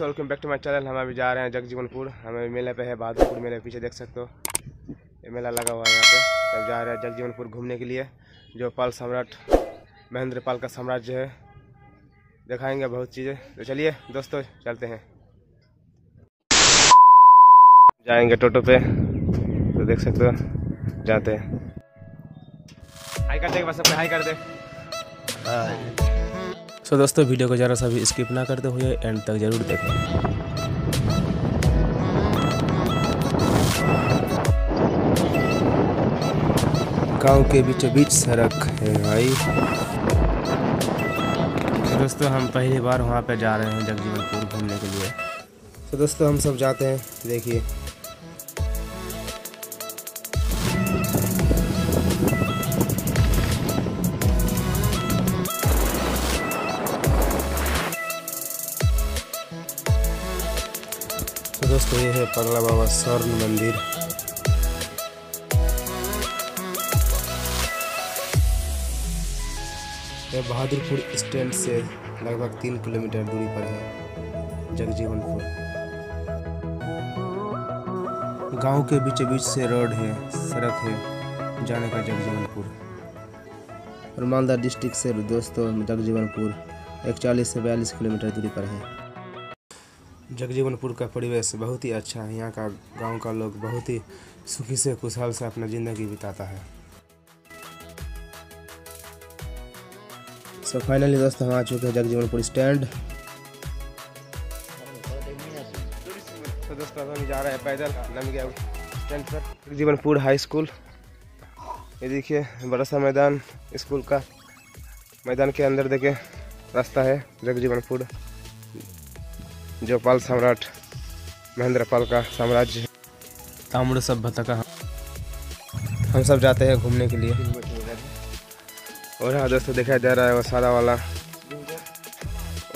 दोस्तों welcome back to my channel. हम अभी जा रहे हैं जगजीवनपुर। हमें मेले पे है बहादुरपुर मेले पीछे देख सकते हो। ये मेला लगा हुआ है यहाँ पे। तब जा रहे हैं जगजीवनपुर घूमने के लिए, जो पाल सम्राट महेंद्र पाल का साम्राज्य है। दिखाएँगे बहुत चीज़ें। तो चलिए दोस्तों, चलते हैं। जाएँगे टोटो पे। तो देख सकते हो, जाते हैं। हाई कर दे हाई कर दे। सो दोस्तों, वीडियो को ज़रा सा भी स्किप ना करते हुए एंड तक ज़रूर देखें। गाँव के बीचों बीच सड़क है भाई। तो दोस्तों, हम पहली बार वहाँ पे जा रहे हैं जगजीवनपुर घूमने के लिए। तो दोस्तों, हम सब जाते हैं, देखिए। तो ये है पगला बाबा स्वर्ण मंदिर। यह बहादुरपुर स्टैंड से लगभग तीन किलोमीटर दूरी पर है, जगजीवनपुर। गाँव के बीचों बीच से रोड है, सड़क है, जाने का जगजीवनपुर। और मालदा डिस्ट्रिक्ट से दोस्तों जगजीवनपुर इकतालीस से बयालीस किलोमीटर दूरी पर है। जगजीवनपुर का परिवेश बहुत ही अच्छा है। यहाँ का गाँव का लोग बहुत ही सुखी से खुशहाल से अपना ज़िंदगी बिताता है। सो फाइनली दोस्तों हम आ चुके हैं जगजीवनपुर स्टैंड तो दोस्तों हम जा रहे हैं पैदल नम गया स्टैंड पर। जगजीवनपुर हाई स्कूल ये देखिए बड़ा सा मैदान स्कूल का मैदान के अंदर देखे रास्ता है जगजीवनपुर। जो पाल सम्राट महेंद्र पाल का साम्राज्य ताम्र सभ्यता का हम सब जाते हैं घूमने के लिए। और हाँ दोस्तों दिखाई दे रहा है वो सादा वाला।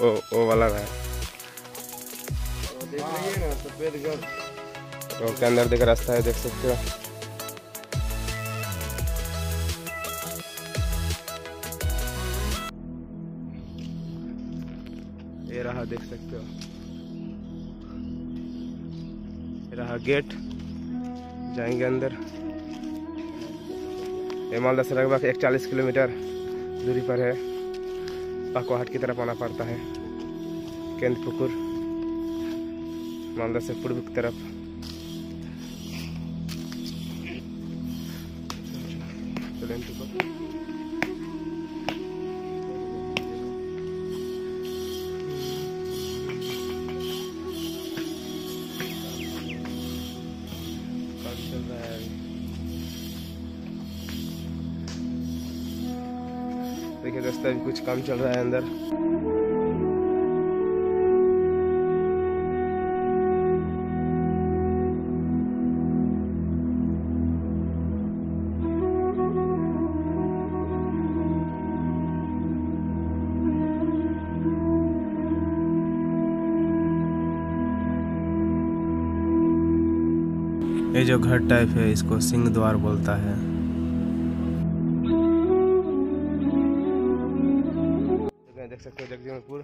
ओ ओ वाला है वो के अंदर देख रास्ता है देख सकते हो। ये रहा देख सकते हो। रहा गेट। जाएँगे अंदर। ये मालदा से लगभग एक चालीस किलोमीटर दूरी पर है। पाकोहाट की तरफ़ आना पड़ता है। केंद्रपुकुर। मालदा से पूर्व की तरफ़। दोस्तों अभी कुछ काम चल रहा है अंदर। ये जो घर टाइप है, इसको सिंह द्वार बोलता है। सकते हो।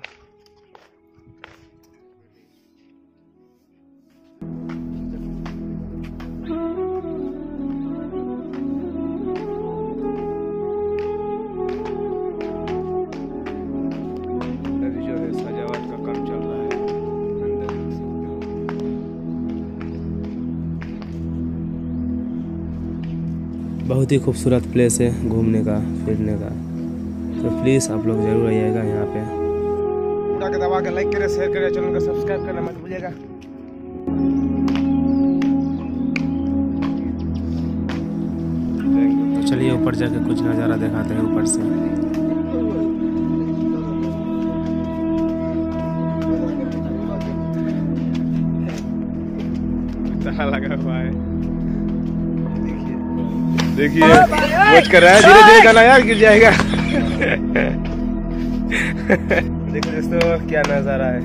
बहुत ही खूबसूरत प्लेस है घूमने का फिरने का। तो प्लीज़ आप लोग ज़रूर आइएगा यहाँ पे। के दबा के लाइक करें शेयर करें चैनल को सब्सक्राइब करना मत भूलिएगा। तो चलिए ऊपर जाके कुछ नज़ारा दिखाते हैं ऊपर से। ताला लगा हुआ है। देखिए। देखिए वोट कर रहा है धीरे धीरे गाना यार गिर जाएगा। देखो दोस्तों, क्या नज़ारा है।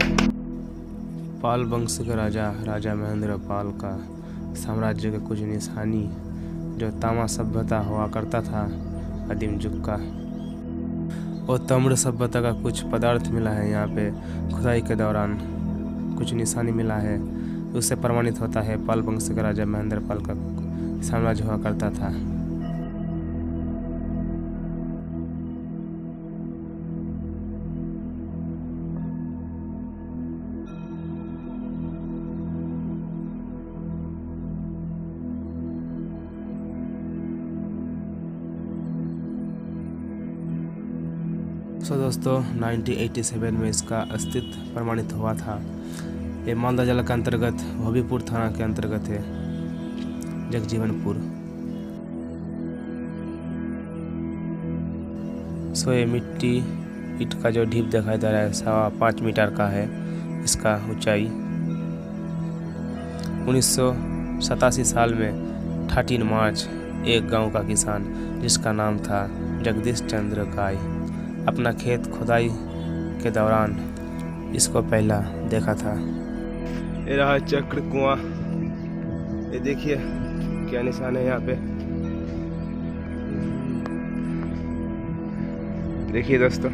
पाल वंश का राजा राजा महेंद्र पाल का साम्राज्य के कुछ निशानी जो तामा सभ्यता हुआ करता था आदिम युग का। और तम्र सभ्यता का कुछ पदार्थ मिला है यहाँ पे, खुदाई के दौरान कुछ निशानी मिला है, उससे प्रमाणित होता है पाल वंश का राजा महेंद्र पाल का साम्राज्य हुआ करता था। सो दोस्तों 1987 में इसका अस्तित्व प्रमाणित हुआ था। ये मालदा जिला के अंतर्गत हबीपुर थाना के अंतर्गत है, जगजीवनपुर। सो ये मिट्टी, ईट का जो ढीप दिखाई दे रहा है, सवा पाँच मीटर का है इसका ऊंचाई। उन्नीस सौ सतासी साल में थर्टीन मार्च, एक गाँव का किसान, जिसका नाम था जगदीश चंद्र गाय। अपना खेत खुदाई के दौरान इसको पहला देखा था। ये रहा चक्र कुआ। ये देखिए, क्या निशान है यहाँ पे। देखिए दोस्तों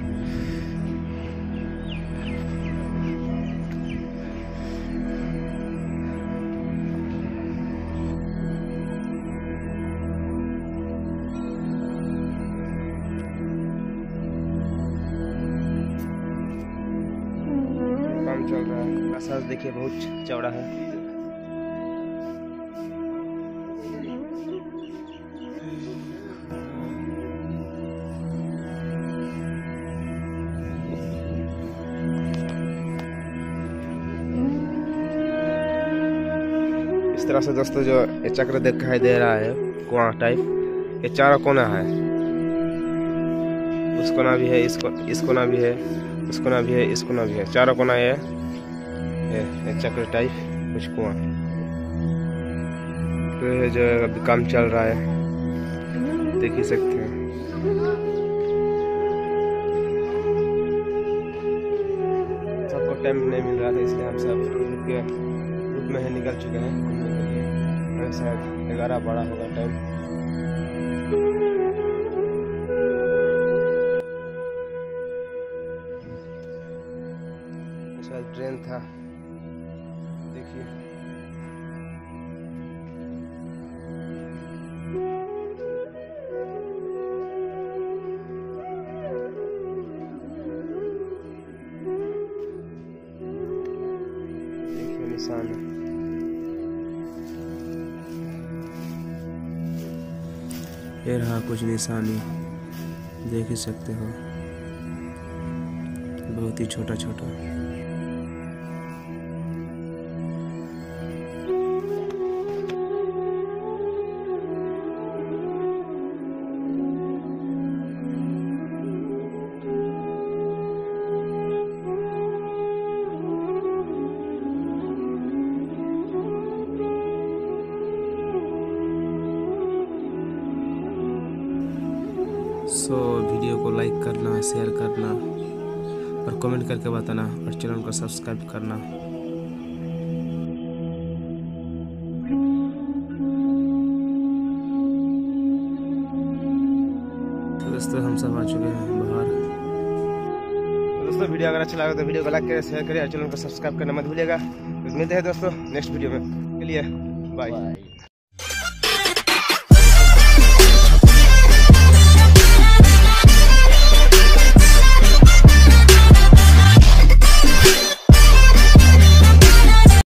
है देखिए, बहुत चौड़ा है। इस तरह से दोस्तों जो ये चक्र दिखाई दे रहा है, कुआँ टाइप ये चारों कोना है। उस कोना भी है, इस कोना भी है, उस कोना भी है, इस कोना भी है। चारों कोना ये चक्र टाइप कुछ कुआँ। तो ये जो है, अभी काम चल रहा है। देख ही सकते हैं। सबको टाइम नहीं मिल रहा था, इसलिए हम सब ग्रुप के ग्रुप में ही निकल चुके हैं। शायद ग्यारह बारह होगा टाइम ट्रेन था। ये रहा कुछ निशानी देख ही सकते हो। बहुत ही छोटा छोटा सो वीडियो को लाइक करना शेयर करना और कमेंट करके बताना और चैनल को सब्सक्राइब करना। तो दोस्तों, हम सब आ चुके हैं बाहर। दोस्तों, वीडियो अगर अच्छा लगा तो वीडियो को लाइक करें शेयर करें और चैनल को सब्सक्राइब करना मत भूलिएगा। मिलते हैं दोस्तों नेक्स्ट वीडियो में। के लिए बाय